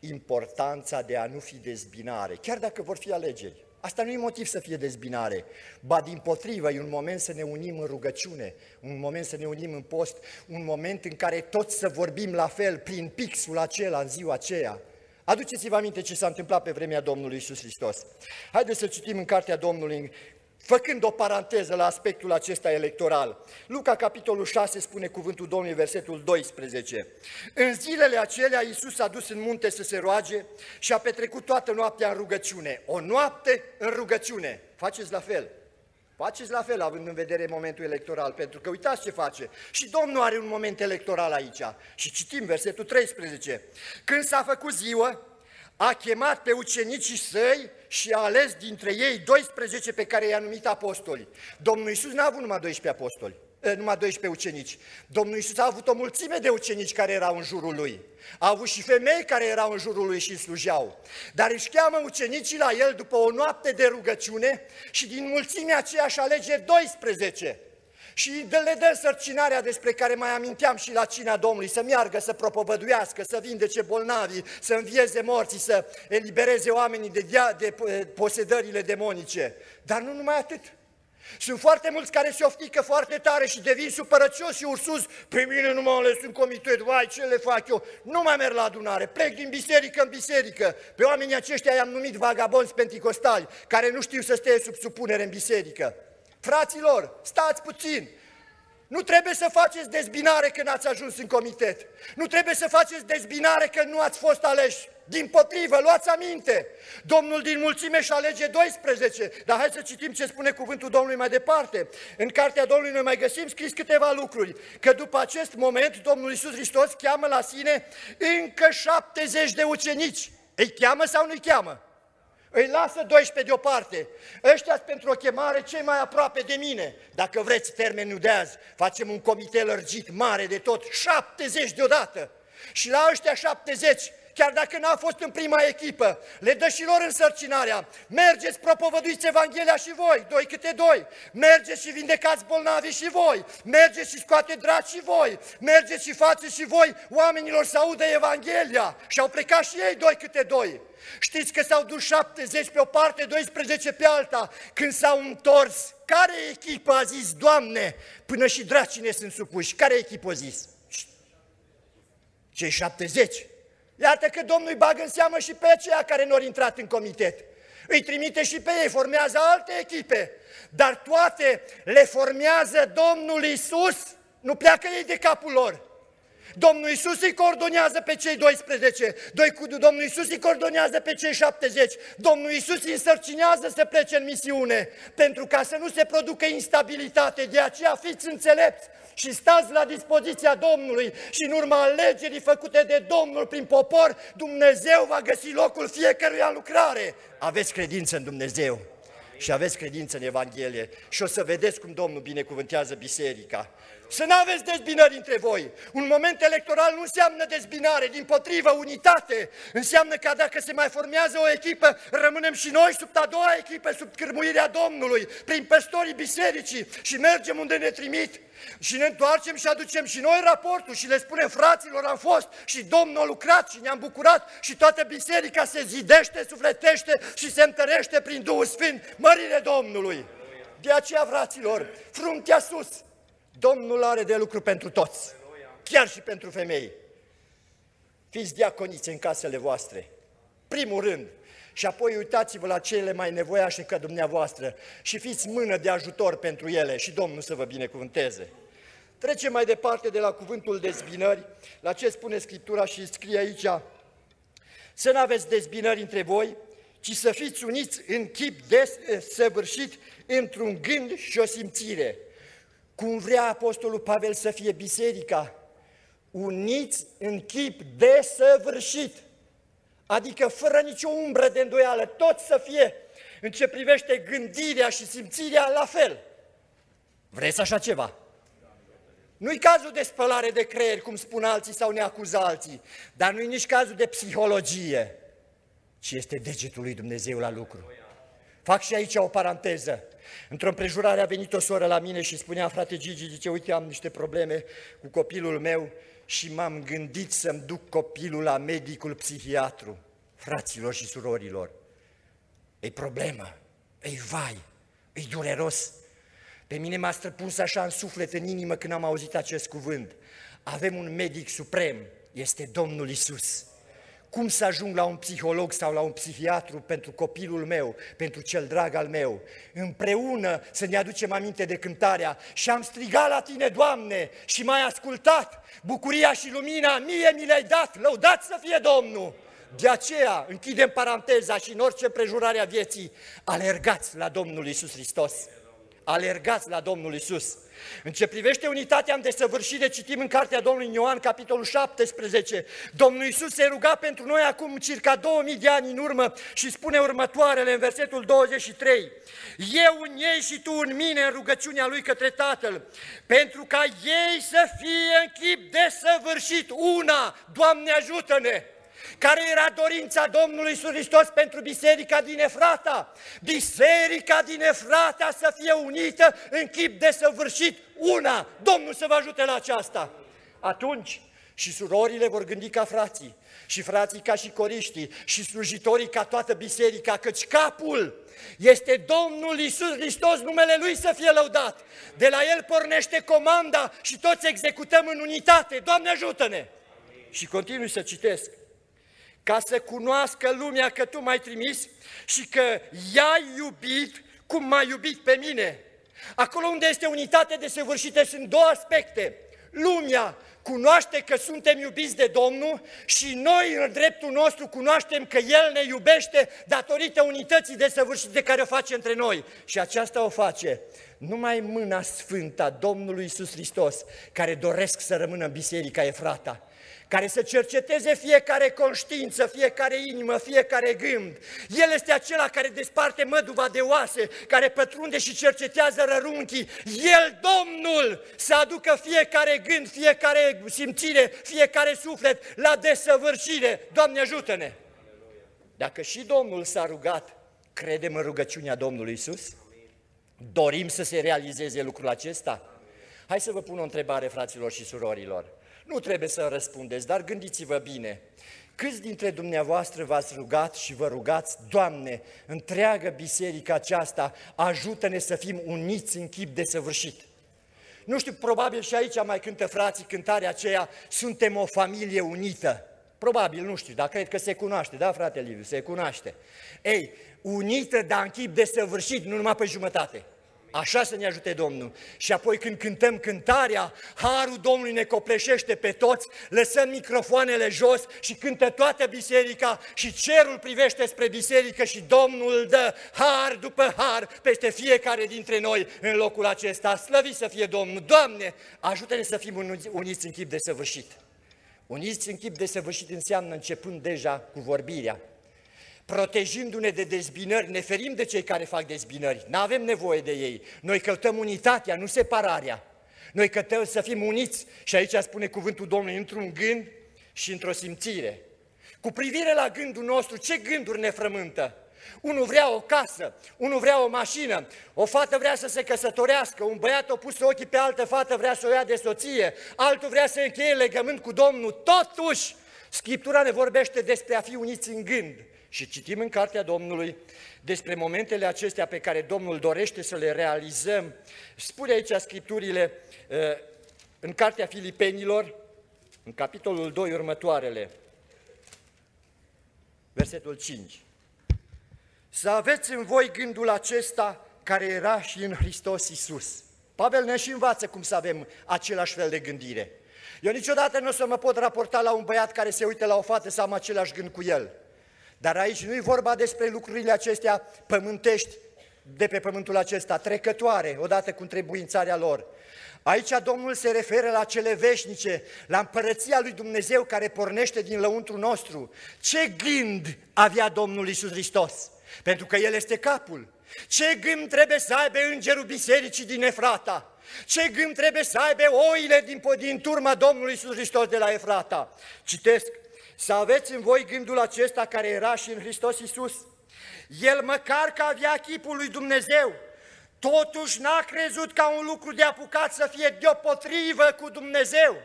importanța de a nu fi dezbinare, chiar dacă vor fi alegeri. Asta nu e motiv să fie dezbinare, ba din potrivă, e un moment să ne unim în rugăciune, un moment să ne unim în post, un moment în care toți să vorbim la fel, prin pixul acela, în ziua aceea. Aduceți-vă aminte ce s-a întâmplat pe vremea Domnului Isus Hristos. Haideți să citim în Cartea Domnului Făcând o paranteză la aspectul acesta electoral, Luca, capitolul 6, spune cuvântul Domnului, versetul 12. În zilele acelea, Iisus a dus în munte să se roage și a petrecut toată noaptea în rugăciune. O noapte în rugăciune. Faceți la fel. Faceți la fel, având în vedere momentul electoral, pentru că uitați ce face. Și Domnul are un moment electoral aici. Și citim versetul 13. Când s-a făcut ziua, a chemat pe ucenicii săi și a ales dintre ei 12 pe care i-a numit apostoli. Domnul Iisus n-a avut numai 12 apostoli, eh, numai 12 ucenici. Domnul Iisus a avut o mulțime de ucenici care erau în jurul lui. A avut și femei care erau în jurul lui și îl slujeau. Dar își cheamă ucenicii la el după o noapte de rugăciune și din mulțimea aceea își alege 12 și le dă sărcinarea despre care mai aminteam și la cina Domnului, să meargă, să propovăduiască, să vindece bolnavii, să învieze morții, să elibereze oamenii de, dia, de posedările demonice. Dar nu numai atât. Sunt foarte mulți care se oftică foarte tare și devin supărăcios și ursus. Pe mine nu m-am ales în comitet, vai, ce le fac eu? Nu mai merg la adunare, plec din biserică în biserică. Pe oamenii aceștia i-am numit vagabonzi penticostali, care nu știu să stea sub supunere în biserică. Fraților, stați puțin! Nu trebuie să faceți dezbinare când ați ajuns în comitet. Nu trebuie să faceți dezbinare când nu ați fost aleși. Din potrivă, luați aminte. Domnul din mulțime și alege 12. Dar hai să citim ce spune cuvântul Domnului mai departe. În cartea Domnului noi mai găsim scris câteva lucruri. Că după acest moment Domnul Iisus Hristos cheamă la sine încă 70 de ucenici. Îi cheamă sau nu-i cheamă? Îi lasă 12 deoparte. Ăștia pentru o chemare cei mai aproape de mine. Dacă vreți termenul de azi, facem un comitet lărgit mare de tot, 70 deodată. Și la ăștia 70 chiar dacă n-a fost în prima echipă, le dă și lor însărcinarea. Mergeți, propovăduiți Evanghelia și voi, doi câte doi. Mergeți și vindecați bolnavi și voi. Mergeți și scoate dragi și voi. Mergeți și faceți și voi oamenilor să audă Evanghelia. Și au plecat și ei doi câte doi. Știți că s-au dus 70 pe o parte, 12 pe alta. Când s-au întors, care echipă a zis, Doamne, până și dracii ne sunt supuși? Care echipă a zis? Cei 70. Iată că Domnul îi bagă în seamă și pe aceia care nu au intrat în comitet. Îi trimite și pe ei, formează alte echipe, dar toate le formează Domnul Isus, nu pleacă ei de capul lor. Domnul Isus îi coordonează pe cei 12, Doi cu Domnul Isus îi coordonează pe cei 70, Domnul Isus îi însărcinează să plece în misiune, pentru ca să nu se producă instabilitate, de aceea fiți înțelepți și stați la dispoziția Domnului și în urma alegerii făcute de Domnul prin popor, Dumnezeu va găsi locul fiecăruia în lucrare. Aveți credință în Dumnezeu. și aveți credință în Evanghelie și o să vedeți cum Domnul binecuvântează biserica. Să nu aveți dezbinări între voi. Un moment electoral nu înseamnă dezbinare, din potrivă, unitate. Înseamnă că dacă se mai formează o echipă, rămânem și noi sub a doua echipă, sub cârmuirea Domnului, prin păstorii bisericii și mergem unde ne trimit. Și ne întoarcem și aducem și noi raportul și le spunem fraților am fost și Domnul a lucrat și ne-am bucurat și toată biserica se zidește, sufletește și se întărește prin Duhul Sfânt, mărire Domnului. De aceea, fraților, fruntea sus, Domnul are de lucru pentru toți, chiar și pentru femei. Fiți diaconiți în casele voastre, primul rând, și apoi uitați-vă la cele mai nevoiașe ca dumneavoastră și fiți mână de ajutor pentru ele și Domnul să vă binecuvânteze. Trecem mai departe de la cuvântul dezbinări, la ce spune Scriptura și scrie aici, să nu aveți dezbinări între voi, ci să fiți uniți în chip desăvârșit într-un gând și o simțire. Cum vrea Apostolul Pavel să fie biserica, uniți în chip desăvârșit adică fără nicio umbră de îndoială, tot să fie în ce privește gândirea și simțirea la fel. Vreți așa ceva? Nu-i cazul de spălare de creier, cum spun alții sau ne acuză alții, dar nu-i nici cazul de psihologie, ci este degetul lui Dumnezeu la lucru. Fac și aici o paranteză. Într-o împrejurare a venit o soră la mine și spunea, frate Gigi, zice, uite, am niște probleme cu copilul meu și m-am gândit să-mi duc copilul la medicul psihiatru. Fraților și surorilor, e problemă, e vai, e dureros. Pe mine m-a străpuns așa în suflet, în inimă, când am auzit acest cuvânt. Avem un medic suprem, este Domnul Isus. Cum să ajung la un psiholog sau la un psihiatru pentru copilul meu, pentru cel drag al meu? Împreună să ne aducem aminte de cântarea și am strigat la tine, Doamne, și m-ai ascultat. Bucuria și lumina mie mi le-ai dat, lăudat să fie Domnul! De aceea închidem paranteza și în orice prejurare a vieții, alergați la Domnul Isus Hristos. Alergați la Domnul Isus. În ce privește unitatea în desăvârșire, citim în cartea Domnului Ioan, capitolul 17, Domnul Iisus se ruga pentru noi acum circa 2000 de ani în urmă și spune următoarele în versetul 23. Eu în ei și tu în mine în rugăciunea Lui către Tatăl, pentru ca ei să fie în chip desăvârșit una, Doamne ajută-ne! Care era dorința Domnului Iisus Hristos pentru biserica din Efrata? Biserica din Efrata să fie unită în chip de săvârșit una. Domnul să vă ajute la aceasta. Atunci și surorile vor gândi ca frații, și frații ca și coriștii, și slujitorii ca toată biserica, căci capul este Domnul Isus Hristos, numele Lui să fie lăudat. De la El pornește comanda și toți executăm în unitate. Doamne ajută-ne! Și continui să citesc ca să cunoască lumea că Tu m-ai trimis și că i-ai iubit cum m-ai iubit pe mine. Acolo unde este unitate desăvârșită sunt două aspecte. Lumea cunoaște că suntem iubiți de Domnul și noi în dreptul nostru cunoaștem că El ne iubește datorită unității desăvârșite care o face între noi. Și aceasta o face numai mâna sfântă a Domnului Isus Hristos, care doresc să rămână în Biserica Efrata care să cerceteze fiecare conștiință, fiecare inimă, fiecare gând. El este acela care desparte măduva de oase, care pătrunde și cercetează rărunchii. El, Domnul, să aducă fiecare gând, fiecare simțire, fiecare suflet la desăvârșire. Doamne, ajută-ne! Dacă și Domnul s-a rugat, credem în rugăciunea Domnului Isus? Dorim să se realizeze lucrul acesta? Hai să vă pun o întrebare, fraților și surorilor. Nu trebuie să răspundeți, dar gândiți-vă bine. Câți dintre dumneavoastră v-ați rugat și vă rugați, Doamne, întreagă biserica aceasta, ajută-ne să fim uniți în chip de săvârșit. Nu știu, probabil și aici mai cântă frații cântarea aceea, suntem o familie unită. Probabil, nu știu, dar cred că se cunoaște, da, frate Liviu, se cunoaște. Ei, unită, dar în chip de săvârșit, nu numai pe jumătate. Așa să ne ajute Domnul. Și apoi când cântăm cântarea, Harul Domnului ne copleșește pe toți, lăsăm microfoanele jos și cântă toată biserica și cerul privește spre biserică și Domnul dă har după har peste fiecare dintre noi în locul acesta. Slăvit să fie Domnul! Doamne, ajută-ne să fim uniți în chip de săvârșit. Uniți în chip de săvârșit înseamnă începând deja cu vorbirea. Protejându-ne de dezbinări, ne ferim de cei care fac dezbinări, nu avem nevoie de ei. Noi căutăm unitatea, nu separarea. Noi căutăm să fim uniți și aici spune cuvântul Domnului într-un gând și într-o simțire. Cu privire la gândul nostru, ce gânduri ne frământă? Unul vrea o casă, unul vrea o mașină, o fată vrea să se căsătorească, un băiat a pus ochii pe altă fată, vrea să o ia de soție, altul vrea să încheie legământ cu Domnul. Totuși, Scriptura ne vorbește despre a fi uniți în gând. Și citim în Cartea Domnului despre momentele acestea pe care Domnul dorește să le realizăm. Spune aici Scripturile uh, în Cartea Filipenilor, în capitolul 2, următoarele, versetul 5. Să aveți în voi gândul acesta care era și în Hristos Iisus. Pavel ne și învață cum să avem același fel de gândire. Eu niciodată nu o să mă pot raporta la un băiat care se uită la o fată să am același gând cu el. Dar aici nu e vorba despre lucrurile acestea pământești de pe pământul acesta, trecătoare, odată cu întrebuințarea lor. Aici Domnul se referă la cele veșnice, la împărăția lui Dumnezeu care pornește din lăuntru nostru. Ce gând avea Domnul Iisus Hristos? Pentru că El este capul. Ce gând trebuie să aibă îngerul bisericii din Efrata? Ce gând trebuie să aibă oile din, din turma Domnului Iisus Hristos de la Efrata? Citesc, să aveți în voi gândul acesta care era și în Hristos Iisus. El măcar că avea chipul lui Dumnezeu, totuși n-a crezut ca un lucru de apucat să fie deopotrivă cu Dumnezeu.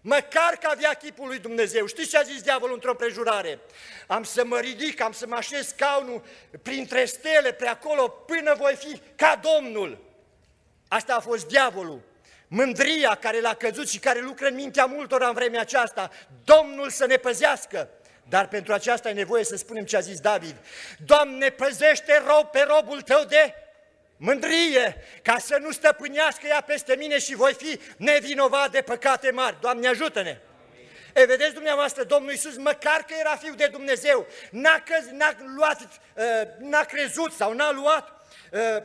Măcar că avea chipul lui Dumnezeu. Știți ce a zis diavolul într-o prejurare? Am să mă ridic, am să mă așez scaunul printre stele, pe acolo, până voi fi ca Domnul. Asta a fost diavolul. Mândria care l-a căzut și care lucră în mintea multora în vremea aceasta. Domnul să ne păzească. Dar pentru aceasta e nevoie să spunem ce a zis David. Doamne, păzește rob pe robul tău de mândrie, ca să nu stăpânească ea peste mine și voi fi nevinovat de păcate mari. Doamne, ajută-ne! E, vedeți dumneavoastră, Domnul Iisus, măcar că era Fiul de Dumnezeu, n-a, căz, n-a, luat, uh, n-a crezut sau n-a luat uh,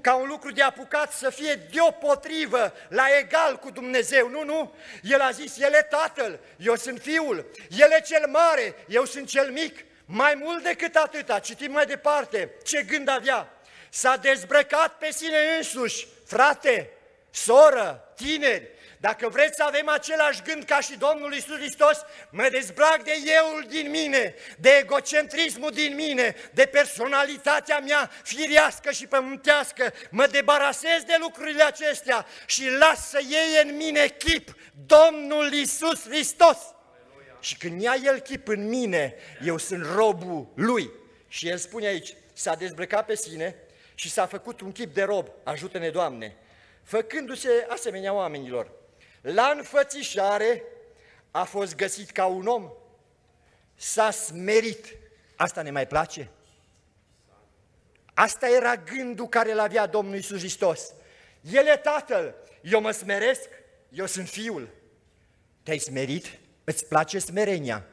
ca un lucru de apucat să fie deopotrivă, la egal cu Dumnezeu. Nu, nu, El a zis, El e Tatăl, eu sunt Fiul, El e cel mare, eu sunt cel mic. Mai mult decât atâta, citim mai departe, ce gând avea. S-a dezbrăcat pe sine însuși, frate, soră, tineri, dacă vreți să avem același gând ca și Domnul Iisus Hristos, mă dezbrac de euul din mine, de egocentrismul din mine, de personalitatea mea firească și pământească, mă debarasez de lucrurile acestea și las să iei în mine chip Domnul Iisus Hristos. Aleluia. Și când ia El chip în mine, eu sunt robul Lui. Și El spune aici, s-a dezbrăcat pe sine și s-a făcut un chip de rob, ajută-ne Doamne, făcându-se asemenea oamenilor. La înfățișare a fost găsit ca un om, s-a smerit. Asta ne mai place? Asta era gândul care îl avea Domnul Iisus Hristos. El e Tatăl, eu mă smeresc, eu sunt Fiul. Te-ai smerit? Îți place smerenia?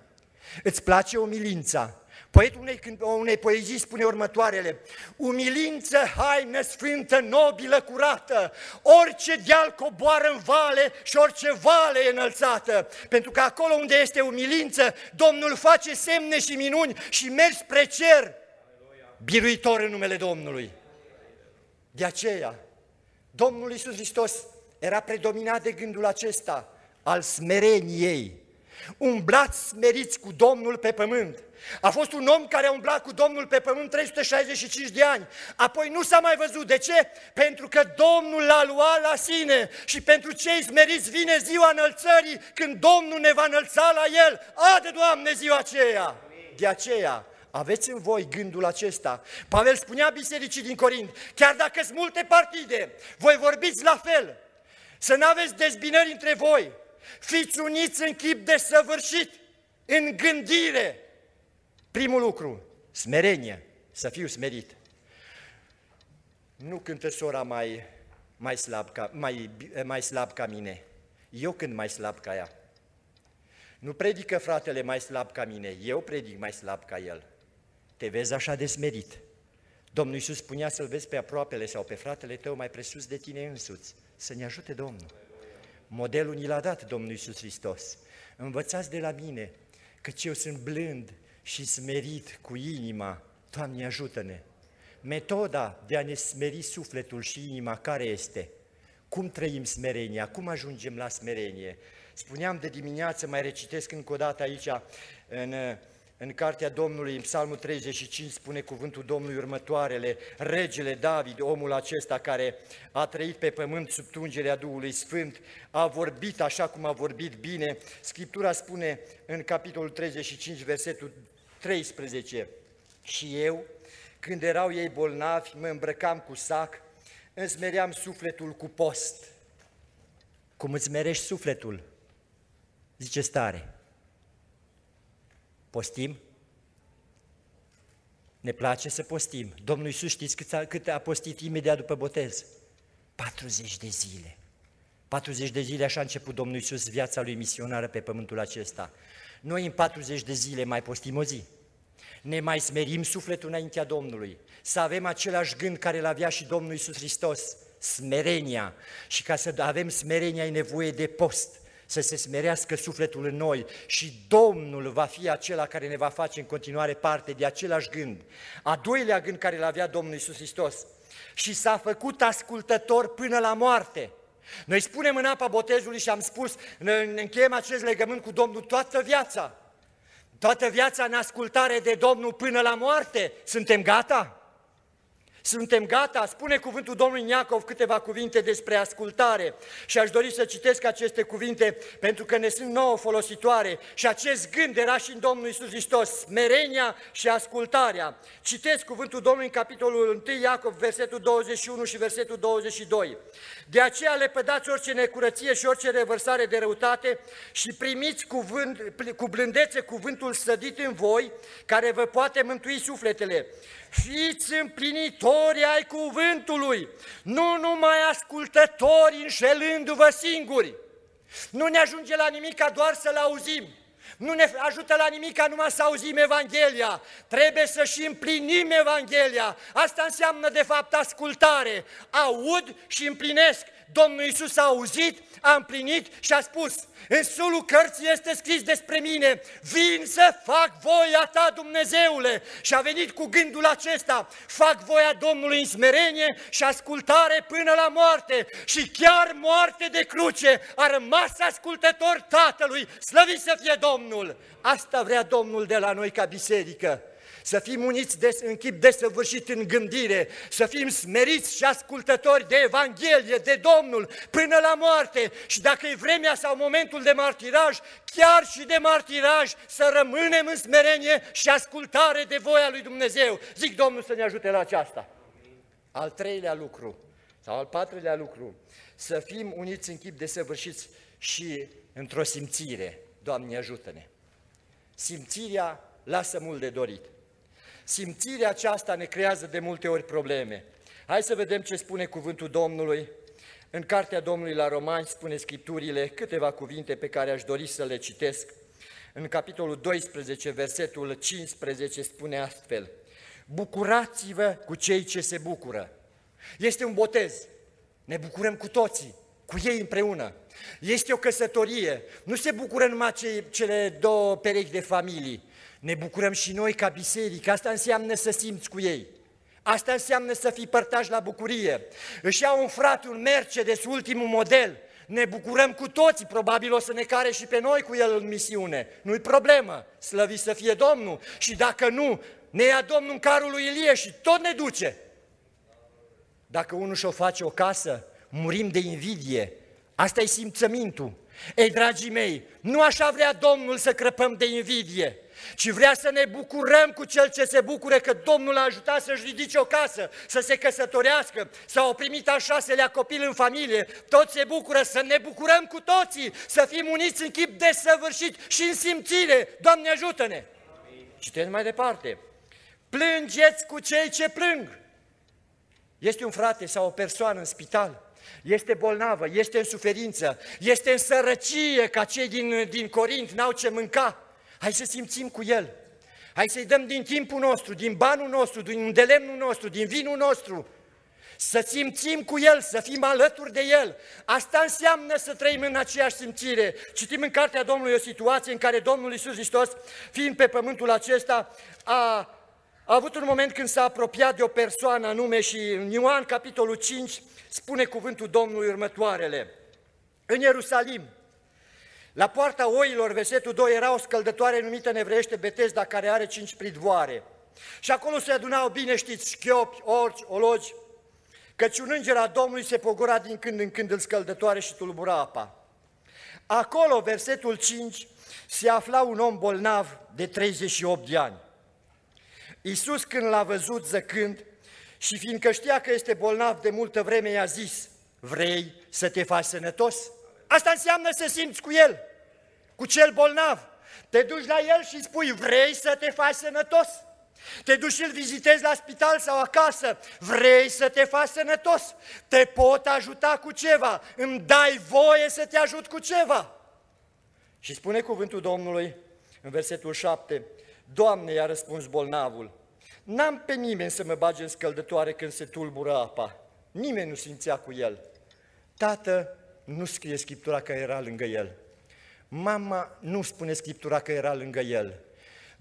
Îți place umilința? Poetul unei, unei poezii spune următoarele, umilință, haină sfântă, nobilă, curată, orice deal coboară în vale și orice vale e înălțată, pentru că acolo unde este umilință, Domnul face semne și minuni și mergi spre cer, biruitor în numele Domnului. De aceea, Domnul Iisus Hristos era predominat de gândul acesta al smereniei, umblați smeriți cu Domnul pe pământ. A fost un om care a umblat cu Domnul pe pământ 365 de ani, apoi nu s-a mai văzut. De ce? Pentru că Domnul l-a luat la sine și pentru cei smeriți vine ziua înălțării când Domnul ne va înălța la El. Ade, Doamne, ziua aceea! De aceea, aveți în voi gândul acesta. Pavel spunea bisericii din Corint, chiar dacă sunt multe partide, voi vorbiți la fel, să nu aveți dezbinări între voi, Fiți uniți în chip de săvârșit, în gândire. Primul lucru, smerenie, să fiu smerit. Nu cântă sora mai, mai, slab ca, mai, mai slab ca mine, eu când mai slab ca ea. Nu predică fratele mai slab ca mine, eu predic mai slab ca el. Te vezi așa de smerit. Domnul Iisus spunea să-l vezi pe aproapele sau pe fratele tău mai presus de tine însuți. Să ne ajute Domnul. Modelul ni l-a dat Domnul Iisus Hristos. Învățați de la mine, că eu sunt blând și smerit cu inima, Doamne ajută-ne! Metoda de a ne smeri sufletul și inima care este? Cum trăim smerenia? Cum ajungem la smerenie? Spuneam de dimineață, mai recitesc încă o dată aici, în, în Cartea Domnului, în Psalmul 35, spune cuvântul Domnului următoarele, Regele David, omul acesta care a trăit pe pământ sub tungerea Duhului Sfânt, a vorbit așa cum a vorbit bine. Scriptura spune în capitolul 35, versetul 13, și eu, când erau ei bolnavi, mă îmbrăcam cu sac, îmi smeream sufletul cu post. Cum îți merești sufletul? Zice stare. Postim? Ne place să postim. Domnul Iisus știți cât a, cât a postit imediat după botez? 40 de zile. 40 de zile așa a început Domnul Iisus viața lui misionară pe pământul acesta. Noi în 40 de zile mai postim o zi. Ne mai smerim sufletul înaintea Domnului. Să avem același gând care l avea și Domnul Iisus Hristos, smerenia. Și ca să avem smerenia e nevoie de post să se smerească sufletul în noi și Domnul va fi acela care ne va face în continuare parte de același gând. A doilea gând care îl avea Domnul Iisus Hristos și s-a făcut ascultător până la moarte. Noi spunem în apa botezului și am spus, încheiem acest legământ cu Domnul toată viața. Toată viața în ascultare de Domnul până la moarte. Suntem gata? Suntem gata, spune cuvântul Domnului Iacov câteva cuvinte despre ascultare și aș dori să citesc aceste cuvinte pentru că ne sunt nouă folositoare și acest gând era și în Domnul Isus Hristos, smerenia și ascultarea. Citesc cuvântul Domnului în capitolul 1 Iacov, versetul 21 și versetul 22. De aceea le pădați orice necurăție și orice revărsare de răutate și primiți cuvânt, cu blândețe cuvântul sădit în voi, care vă poate mântui sufletele fiți împlinitori ai cuvântului, nu numai ascultători înșelându-vă singuri. Nu ne ajunge la nimic ca doar să-L auzim, nu ne ajută la nimic ca numai să auzim Evanghelia, trebuie să și împlinim Evanghelia. Asta înseamnă de fapt ascultare. Aud și împlinesc. Domnul Iisus a auzit, a împlinit și a spus, în sulul cărții este scris despre mine, vin să fac voia ta, Dumnezeule. Și a venit cu gândul acesta, fac voia Domnului în smerenie și ascultare până la moarte. Și chiar moarte de cruce a rămas ascultător Tatălui, slăvit să fie Domnul. Asta vrea Domnul de la noi ca biserică să fim uniți de, în chip desăvârșit în gândire, să fim smeriți și ascultători de Evanghelie, de Domnul, până la moarte și dacă e vremea sau momentul de martiraj, chiar și de martiraj, să rămânem în smerenie și ascultare de voia lui Dumnezeu. Zic Domnul să ne ajute la aceasta. Al treilea lucru, sau al patrulea lucru, să fim uniți în chip desăvârșiți și într-o simțire. Doamne, ajută-ne! Simțirea lasă mult de dorit. Simțirea aceasta ne creează de multe ori probleme. Hai să vedem ce spune cuvântul Domnului. În Cartea Domnului la Romani spune Scripturile câteva cuvinte pe care aș dori să le citesc. În capitolul 12, versetul 15 spune astfel, Bucurați-vă cu cei ce se bucură. Este un botez. Ne bucurăm cu toții, cu ei împreună. Este o căsătorie. Nu se bucură numai cele două perechi de familii, ne bucurăm și noi ca biserică, asta înseamnă să simți cu ei. Asta înseamnă să fii părtaș la bucurie. Își iau un frate, un Mercedes, ultimul model, ne bucurăm cu toții, probabil o să ne care și pe noi cu el în misiune. Nu-i problemă, slăvi să fie Domnul. Și dacă nu, ne ia Domnul în carul lui Ilie și tot ne duce. Dacă unul și-o face o casă, murim de invidie. Asta e simțămintul. Ei, dragii mei, nu așa vrea Domnul să crăpăm de invidie ci vrea să ne bucurăm cu cel ce se bucură că Domnul a ajutat să-și ridice o casă, să se căsătorească, sau primit al șaselea copil în familie, toți se bucură, să ne bucurăm cu toții, să fim uniți în chip desăvârșit și în simțire. Doamne ajută-ne! Citesc mai departe. Plângeți cu cei ce plâng. Este un frate sau o persoană în spital, este bolnavă, este în suferință, este în sărăcie ca cei din, din Corint, n-au ce mânca. Hai să simțim cu El. Hai să-i dăm din timpul nostru, din banul nostru, din delemnul nostru, din vinul nostru. să simțim cu El, să fim alături de El. Asta înseamnă să trăim în aceeași simțire. Citim în Cartea Domnului o situație în care Domnul Iisus Hristos, fiind pe pământul acesta, a, a avut un moment când s-a apropiat de o persoană anume și în Ioan, capitolul 5, spune cuvântul Domnului următoarele. În Ierusalim, la poarta oilor, versetul 2, era o scăldătoare numită în evreiește Betesda, care are cinci pridvoare. Și acolo se adunau, bine știți, șchiopi, orci, ologi, căci un înger a Domnului se pogora din când în când în scăldătoare și tulbura apa. Acolo, versetul 5, se afla un om bolnav de 38 de ani. Iisus când l-a văzut zăcând și fiindcă știa că este bolnav de multă vreme, i-a zis, vrei să te faci sănătos? Asta înseamnă să simți cu el, cu cel bolnav. Te duci la el și spui, vrei să te faci sănătos? Te duci și îl vizitezi la spital sau acasă, vrei să te faci sănătos, te pot ajuta cu ceva, îmi dai voie să te ajut cu ceva. Și spune cuvântul Domnului în versetul 7, Doamne, i-a răspuns bolnavul, n-am pe nimeni să mă bage în scăldătoare când se tulbură apa. Nimeni nu simțea cu el. Tată, nu scrie Scriptura că era lângă el. Mama nu spune Scriptura că era lângă el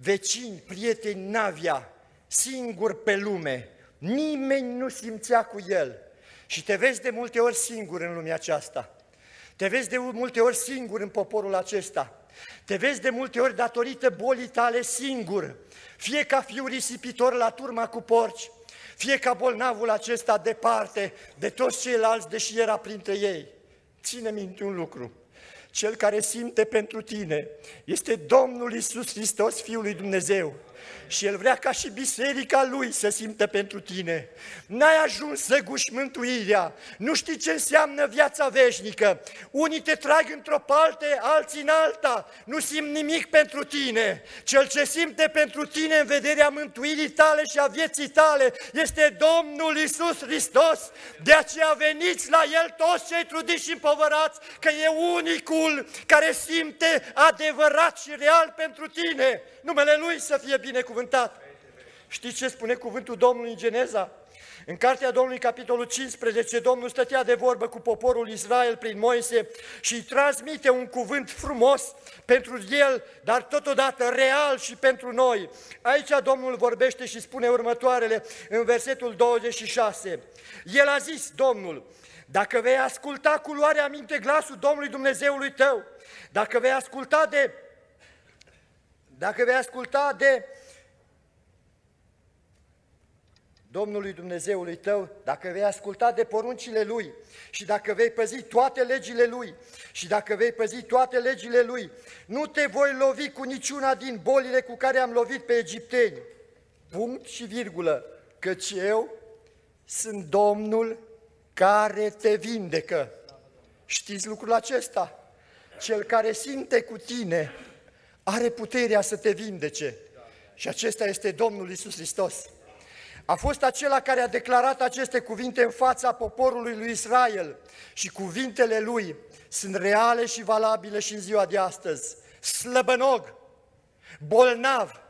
vecini, prieteni n-avea, singur pe lume, nimeni nu simțea cu el. Și te vezi de multe ori singur în lumea aceasta. Te vezi de multe ori singur în poporul acesta. Te vezi de multe ori datorită bolii tale singur. Fie ca fiu risipitor la turma cu porci, fie ca bolnavul acesta departe de toți ceilalți, deși era printre ei. Ține minte un lucru. Cel care simte pentru tine este Domnul Isus Hristos, Fiul lui Dumnezeu și El vrea ca și biserica Lui să simtă pentru tine. N-ai ajuns să guși mântuirea, nu știi ce înseamnă viața veșnică. Unii te trag într-o parte, alții în alta, nu simt nimic pentru tine. Cel ce simte pentru tine în vederea mântuirii tale și a vieții tale este Domnul Isus Hristos. De aceea veniți la El toți cei trudiți și împovărați, că e unicul care simte adevărat și real pentru tine. Numele Lui să fie binecuvântat. Știți ce spune cuvântul Domnului în Geneza? În Cartea Domnului, capitolul 15, Domnul stătea de vorbă cu poporul Israel prin Moise și îi transmite un cuvânt frumos pentru el, dar totodată real și pentru noi. Aici Domnul vorbește și spune următoarele în versetul 26. El a zis, Domnul, dacă vei asculta cu luarea minte glasul Domnului Dumnezeului tău, dacă vei asculta de dacă vei asculta de Domnului Dumnezeului tău, dacă vei asculta de poruncile Lui și dacă vei păzi toate legile Lui și dacă vei păzi toate legile Lui, nu te voi lovi cu niciuna din bolile cu care am lovit pe egipteni. Punct și virgulă, căci eu sunt Domnul care te vindecă. Știți lucrul acesta? Cel care simte cu tine are puterea să te vindece. Și acesta este Domnul Isus Hristos. A fost acela care a declarat aceste cuvinte în fața poporului lui Israel și cuvintele lui sunt reale și valabile și în ziua de astăzi. Slăbănog, bolnav,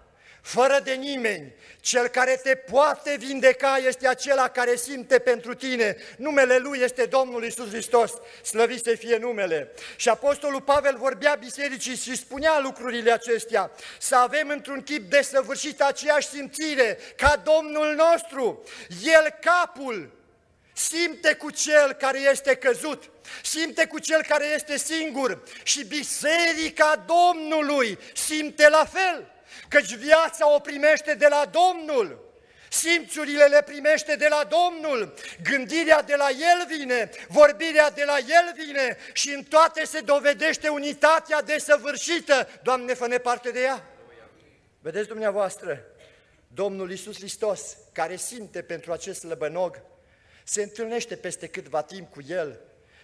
fără de nimeni. Cel care te poate vindeca este acela care simte pentru tine. Numele Lui este Domnul Isus Hristos, slăvit să fie numele. Și Apostolul Pavel vorbea bisericii și spunea lucrurile acestea, să avem într-un chip desăvârșit aceeași simțire ca Domnul nostru. El capul, simte cu cel care este căzut, simte cu cel care este singur și biserica Domnului simte la fel căci viața o primește de la Domnul. Simțurile le primește de la Domnul, gândirea de la El vine, vorbirea de la El vine și în toate se dovedește unitatea desăvârșită. Doamne, fă-ne parte de ea! Vedeți dumneavoastră, Domnul Iisus Hristos, care simte pentru acest lăbănog, se întâlnește peste câtva timp cu El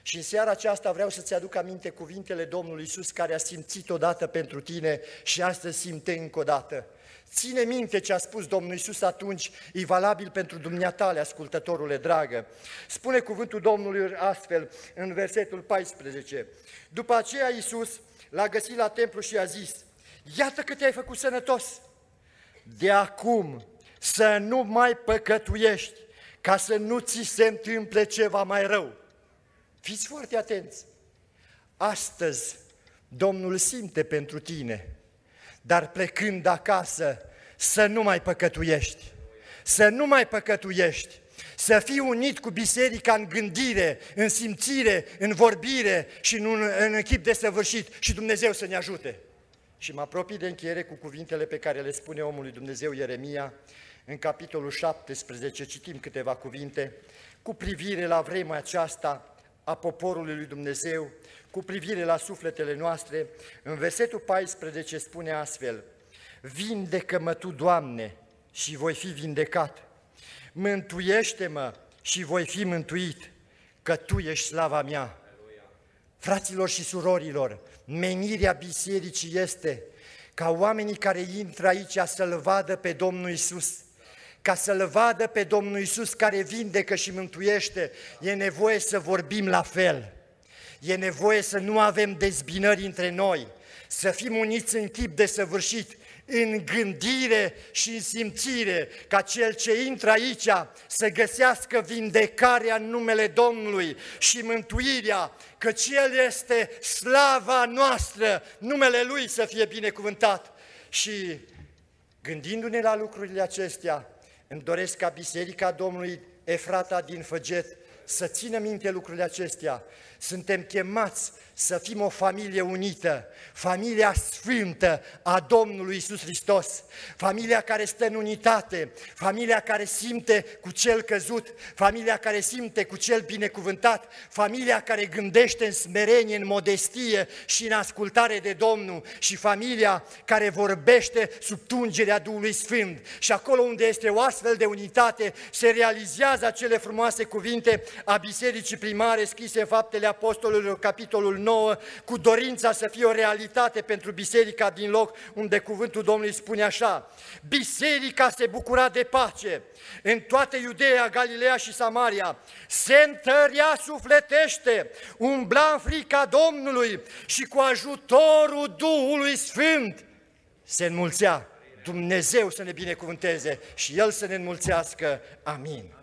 și în seara aceasta vreau să-ți aduc aminte cuvintele Domnului Isus care a simțit odată pentru tine și astăzi simte încă o dată. Ține minte ce a spus Domnul Isus atunci, e valabil pentru dumneatale, ascultătorule dragă. Spune cuvântul Domnului astfel în versetul 14. După aceea Isus l-a găsit la templu și a zis, iată că te-ai făcut sănătos. De acum să nu mai păcătuiești, ca să nu ți se întâmple ceva mai rău. Fiți foarte atenți! Astăzi Domnul simte pentru tine, dar plecând acasă să nu mai păcătuiești, să nu mai păcătuiești, să fii unit cu biserica în gândire, în simțire, în vorbire și în, în echip de săvârșit și Dumnezeu să ne ajute. Și mă apropii de încheiere cu cuvintele pe care le spune omului Dumnezeu Ieremia, în capitolul 17 citim câteva cuvinte cu privire la vremea aceasta a poporului lui Dumnezeu, cu privire la sufletele noastre. În versetul 14 spune astfel, Vindecă-mă Tu, Doamne, și voi fi vindecat. Mântuiește-mă și voi fi mântuit, că Tu ești slava mea. Fraților și surorilor, menirea bisericii este ca oamenii care intră aici să-L vadă pe Domnul Isus, ca să-L vadă pe Domnul Isus care vindecă și mântuiește, e nevoie să vorbim la fel. E nevoie să nu avem dezbinări între noi, să fim uniți în tip de săvârșit, în gândire și în simțire, ca cel ce intră aici să găsească vindecarea în numele Domnului și mântuirea, că El este slava noastră, numele Lui să fie binecuvântat. Și gândindu-ne la lucrurile acestea, îmi doresc ca Biserica Domnului Efrata din Făget să țină minte lucrurile acestea. Suntem chemați să fim o familie unită, familia sfântă a Domnului Isus Hristos, familia care stă în unitate, familia care simte cu cel căzut, familia care simte cu cel binecuvântat, familia care gândește în smerenie, în modestie și în ascultare de Domnul și familia care vorbește sub tungerea Duhului Sfânt. Și acolo unde este o astfel de unitate, se realizează acele frumoase cuvinte a Bisericii Primare scrise în Faptele Apostolilor, capitolul 9 cu dorința să fie o realitate pentru biserica din loc unde cuvântul Domnului spune așa, biserica se bucura de pace în toată Iudeea, Galileea și Samaria, se întărea sufletește, umbla în frica Domnului și cu ajutorul Duhului Sfânt se înmulțea. Dumnezeu să ne binecuvânteze și El să ne înmulțească. Amin.